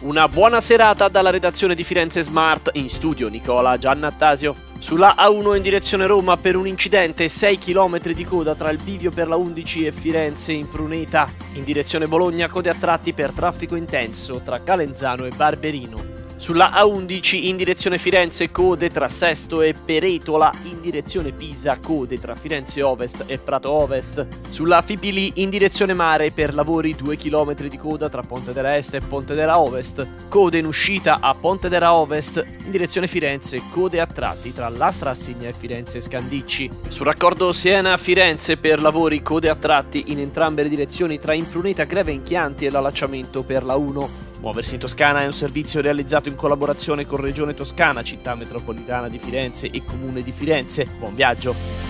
Una buona serata dalla redazione di Firenze Smart, in studio Nicola Giannattasio. Sulla A1 in direzione Roma per un incidente 6 km di coda tra il bivio per la 11 e Firenze in Pruneta. In direzione Bologna code a tratti per traffico intenso tra Calenzano e Barberino. Sulla A11 in direzione Firenze code tra Sesto e Peretola, in direzione Pisa code tra Firenze Ovest e Prato Ovest. Sulla Fipili in direzione mare per lavori 2 km di coda tra Pontedera Est e Pontedera Ovest. Code in uscita a Pontedera Ovest in direzione Firenze, code a tratti tra Lastra Assigna e Firenze Scandicci. Sul raccordo Siena-Firenze per lavori code a tratti in entrambe le direzioni tra Impruneta Greve in Chianti e l'allacciamento per la 1. Muoversi in Toscana è un servizio realizzato in collaborazione con Regione Toscana, Città Metropolitana di Firenze e Comune di Firenze. Buon viaggio!